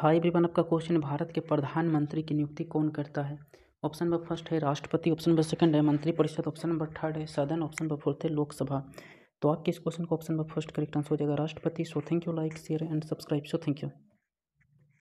हाय everyone, आपका question Bharat के प्रधानमंत्री की नियुक्ति कौन करता है? ऑप्शन नंबर फ़र्स्ट है राष्ट्रपति ऑप्शन नंबर सेकंड है मंत्रिपरिषद ऑप्शन नंबर थर्ड है सदन ऑप्शन नंबर फोर्थ है लोकसभा। तो आपके इस क्वेश्चन को option number first correct answer हो जाएगा। राष्ट्रपति so thank you like share and subscribe so thank you